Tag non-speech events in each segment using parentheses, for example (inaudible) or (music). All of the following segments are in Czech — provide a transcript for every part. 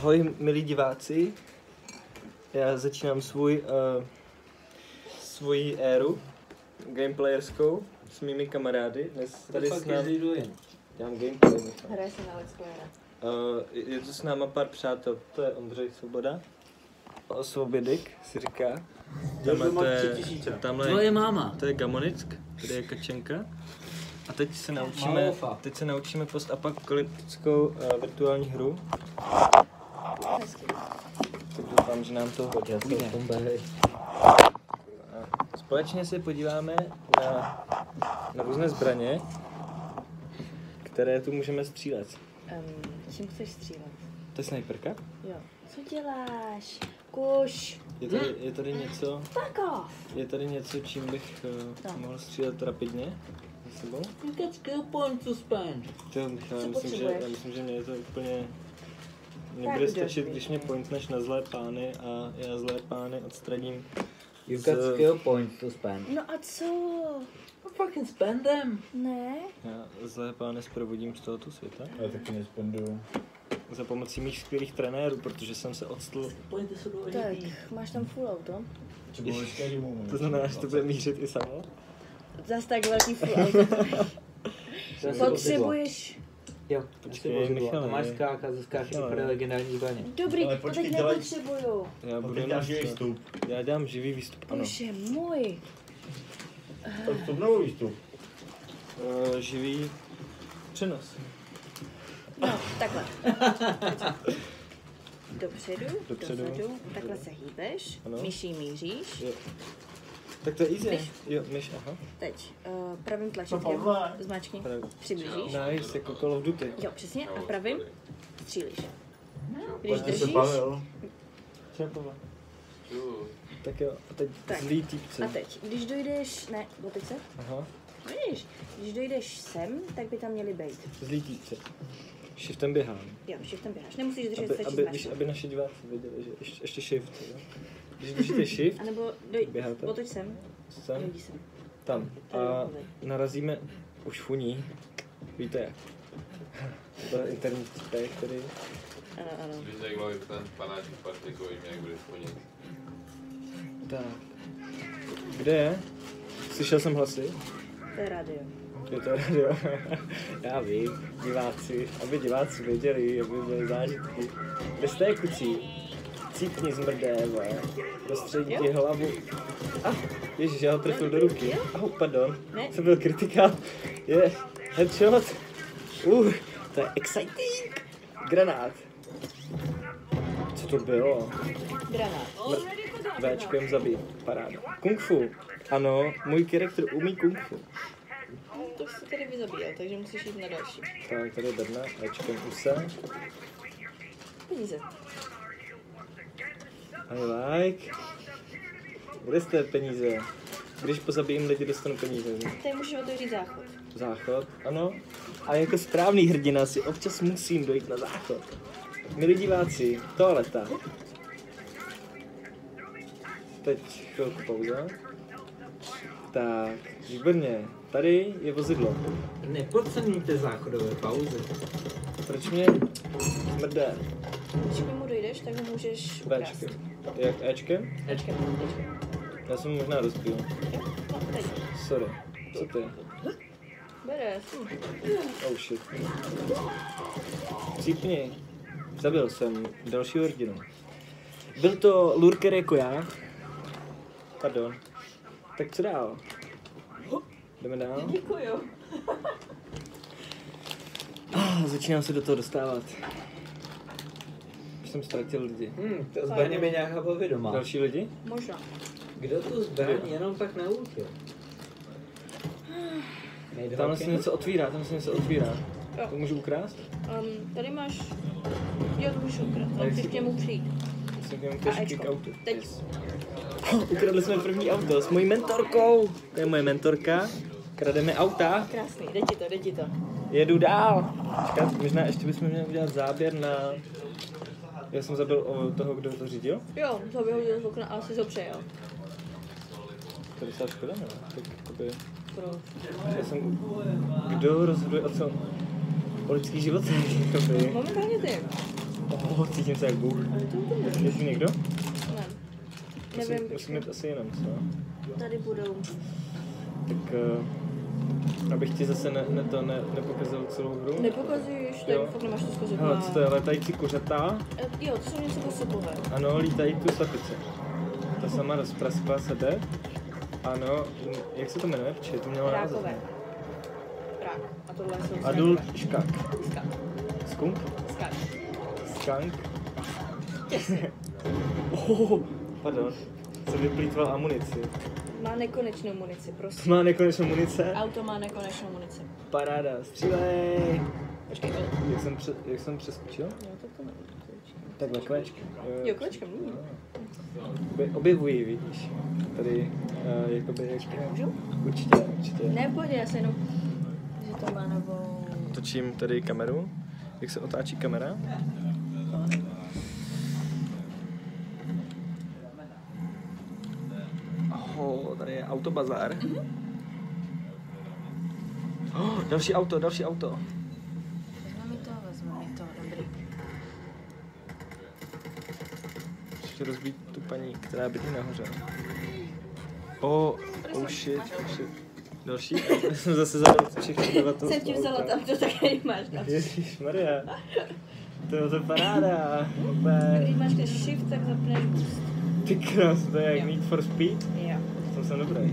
Ahoj, milí diváci. Já začínám svůj, uh, svoji éru gameplayerskou s mými kamarády. Dnes tady s námi... Dělám gameplay. Michal. Hraje se na Let's. Uh, je tu s náma pár přátel. To je Ondřej Svoboda. Svobodik si říká. Tamhle to je, tamhle Tvoje je, máma. to je Gamonick, tady je Kačenka. A teď se naučíme, teď se naučíme postapokalyptickou uh, virtuální hru. Doufám, že nám to. A Společně se podíváme na, na různé zbraně, které tu můžeme střílet. Um, čím chceš střílet? To je snajperka? Jo. Co děláš? Kuš. Je tady, je tady něco, Fuck off. je tady něco, čím bych uh, mohl střílet rapidně za sebou? You get skill point to spend. To, já Co myslím, že, já myslím, že mě je to úplně... Mně Tak bude stačit, když mě pointneš na zlé pány a já zlé pány odstraním. You Z- got skill point to spend. No a co? Fucking spend them. Ne? Já zlé pány zprovodím z tohoto světa Já taky nespenduju. za pomocí mých skvělých trenérů, protože jsem se odstl. Pointy jsou Tak, důležitý. máš tam full auto. To znamená, že to bude mířit i samo. Zas tak velký full auto. (laughs) Potřebuješ... Jo, Počkej, Počkej, Michale. Máš skákat, zaskáš Michale. pro legendární zbraně. Dobrý, Ale to počkej, teď dělej- nepotřebuju. Já No, budu děláš živý výstup. Já dám živý výstup, ano. Bože můj. To vstup nebo výstup? Uh, živý přenos. No, takhle. Dopředu, Dopředu. dozadu, takhle se hýbeš, Ano. myší míříš. Jo. Tak to je easy. Myš. Jo, myš, aha. Teď uh, pravým tlačítkem zmáčkni, Prav- přiblížíš. Nice, jako Call of Duty. Jo, přesně, a pravým střílíš. Když držíš. Tak jo, a teď Tak. zlý týpce. a teď, když dojdeš, ne, se, Aha, vidíš, když dojdeš sem, tak by tam měli být. zlý týpce. Shiftem běhám. Jo, shiftem běháš, nemusíš držet Aby, aby, víš, aby naši diváci věděli, že ještě, ještě shift. Jo? Když držíte shift, A nebo doj, Běháte? otoč sem, sem, dojdi sem. tam. A narazíme, už funí, víte jak. To je interní vtipek, který... Ano, ano. Když jak mluví ten panáček partikovým, jak budeš chodit. Tak. Kde je? Slyšel jsem hlasy? To je rádio. Je to radio. (laughs) Já vím, diváci, aby diváci věděli, aby byly zážitky. Kde jste kucí? Cípni zmrdé, vole. Prostředí ti hlavu. Ah, ježiš, já ho trefil do ruky. Au, pardon. Ne. Jsem byl kritikál. Je, headshot. Uh, to je exciting. Granát. Co to bylo? Granát. Včkem zabít. Paráda. Kung fu. Ano, můj charakter umí kung fu. To se tady vyzabíjel, takže musíš jít na další. Tak, tady je Berna, Ečkem use. Peníze. I like. Kde jste peníze? Když pozabijím lidi, dostanu peníze. Tady můžeš otevřít záchod. Záchod, ano. A jako správný hrdina si občas musím dojít na záchod. Milí diváci, toaleta. Teď chvilku pauza. Tak, výborně. Tady je vozidlo. Nepodceňujte záchodové pauzy. Proč mě smrdé? Když k němu dojdeš, tak ho můžeš ukrást. Jak Ečkem? Ečkem. Ečkem. Já jsem možná rozbil. Teď. Sorry. Co to je? Bere. Hm. Oh shit. Cípni. Zabil jsem dalšího hrdinu. Byl to lurker jako já. Pardon. Tak co dál? Jdeme dál? Děkuju. Ah, začínám se do toho dostávat. Jsem ztratil lidi. Hm, to zbraně mi nějaká povědomá. Další lidi? Možná. Kdo tu zbraň jenom tak? Nejde Tamhle se něco otvírá, tam se něco otvírá. Jo. To můžu ukrást? Um, tady máš... Jo, to můžeš ukrat, ale si- k němu přijít. Jsem k němu. Teď. Yes. (laughs) Ukradli jsme první auto s mojí mentorkou. To je moje mentorka. Krademe auta. Krásný, jde ti to, jde ti to. Jedu dál. Čekat, možná ještě bychom měli udělat záběr na... Já jsem zabil o toho, kdo to řídil. Jo, to vyhodil z okna a asi ho přejel. To je škoda, ne? Tak, jakoby, Pro... já jsem... Kdo rozhoduje o co? O lidských životech, jakoby. Momentálně ty. Oh, cítím se jak Bůh. To to Je tu někdo? Ne. Nevím, musím mít asi jenom, co? tady budou. Tak, uh, abych ti zase ne, ne to ne, nepokazil celou hru. Nepokazuješ, tak fakt nemáš to zkazit. Hele, co to je, letající kuřata? E, Jo, to jsou něco posebové. Ano, lítají tu slepice. Ta sama rozpraskla se jde. Ano, jak se to jmenuje? Protože to mělo název. Rák. A tohle jsou Adult škak. Skak. Skunk? Skak. Skank? oh, pardon. Jsem vyplýtval amunici. Má nekonečnou munici, To prosím. má nekonečnou munice. Auto má nekonečnou munici. Paráda, střílej! Počkej. Jak jsem, pře- jak jsem přeskočil? Jo, to to nevím. Tak na kvečku. Jo, kolečkem, mm. Obje- Objevuji, vidíš. Tady, uh, jakoby, jak... Můžu? Určitě, určitě. Ne, pojď, já se jenom... Že to má novou... Točím tady kameru. Jak se otáčí kamera? Autobazár. Oh, další auto, další auto. Vezme mi to, vezme mi to, dobrý. Ještě rozbít tu paní, která bydlí nahoře. Oh, oh shit, oh shit. Další? Já jsem zase zadal všechny obyvatelstvo. Jsem ti vzala tam, to taky máš tam. Ježíš Maria. To je to paráda. Úplně. Když máš shift, tak zapneš boost. Ty krás, to je jak. Need for Speed. Jo. Tom jsem dobrý.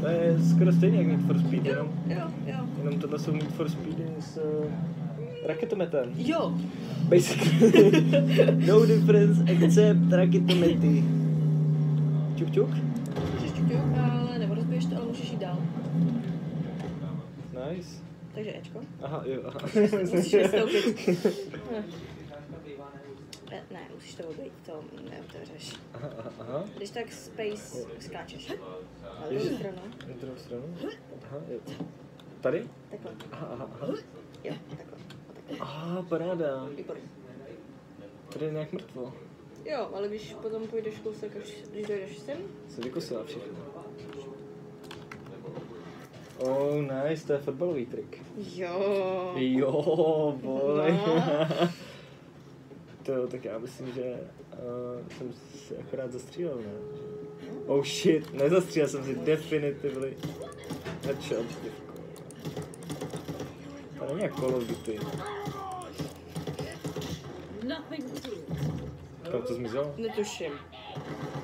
To je skoro stejný jak Need for Speed, jenom, Jo, jo. jenom tohle jsou Need for Speedy s uh, raketometem. Jo, Basically. (laughs) no difference except raketomety. Čuk čuk. můžeš čuťuk, ale nebo rozbiješ to, ale můžeš jít dál. Nice. Takže Ečko. Aha, jo, aha. Musíš vystoupit. (laughs) Ne, ne, musíš to obejít, to neotevřeš. aha, aha, aha. Když tak space skáčeš. Na druhou Ježiš. stranu. Na druhou stranu. Aha, jo. Tady? Takhle. Aha, aha, aha. Jo, takhle. A takhle. Aha, paráda. Výborně. Tady je nějak mrtvo. Jo, ale když potom půjdeš kousek, až, když dojdeš sem, Se vykosila všechno. Oh, nice, to je fotbalový trik. jo. Jo, boj. No. (laughs) to, tak já myslím, že uh, jsem si akorát zastřílel, ne? Oh shit, nezastřílel jsem si definitively headshot, děvko. To není jak Call of Duty. Kam to zmizelo? Netuším.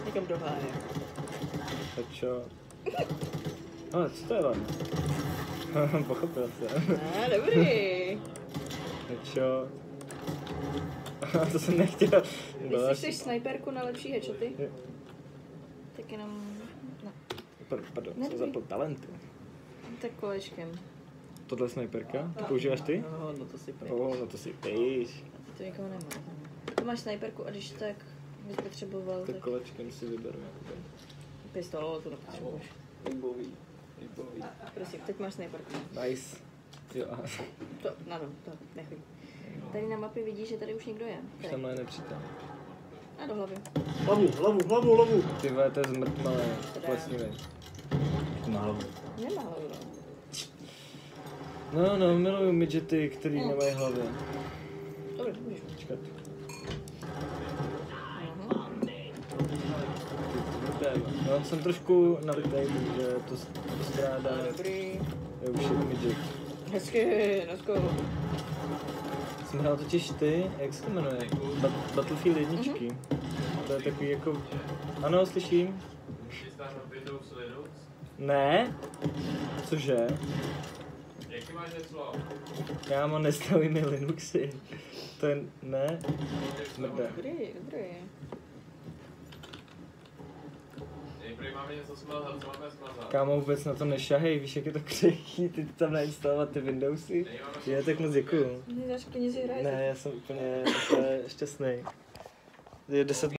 Někam do háje. Headshot. Ale co to je vám? (laughs) Pochopil jsem. A, dobrý. Headshot. (laughs) to jsem nechtěl. Když si chceš snajperku na lepší headshoty, tak jenom... Ne, Pardon, pardon jsem zapl talenty. tak kolečkem. Tohle je snajperka? To používáš ty? No, no to si pojď. Oh, no to si píš. To nikoho nemá. To máš snajperku a když tak bys potřeboval, Tak tak kolečkem si vyberu. jakoby. pistol, to nepotřebuješ. Líbový. Líbový. Prosím, teď máš snajperku. Nice. Jo, aha. To, no, no, to nechuj. Tady na mapě vidíš, že tady už někdo je. Už tam je nepřítel. A do hlavy. Hlavu, hlavu, hlavu, hlavu. Ty vole, to je zmrtmalé. Plesnivý. Na hlavu. Nemá hlavu, no. No, no, miluju midgety, který nemají hlavy. Dobře, můžeš. Počkat. Aha. No, jsem trošku nalitej, takže to postrádá. Dobrý. Je už je midget. Hezky, hezky. Jsem hrál totiž ty, jak se to jmenuje? Bat- Battlefield jedničky. To je takový jako... Ano, slyším. Ne? Cože? Jaký máš heslo? Kámo, nestaví mi Linuxy. To je... Ne? Dobrý, dobrý. Kámo, vůbec na to nešahej, víš, jak je to křehký, ty tam nainstalovat ty Windowsy. Je, tak moc děkuju. Ne, já jsem úplně, úplně šťastný. Je 10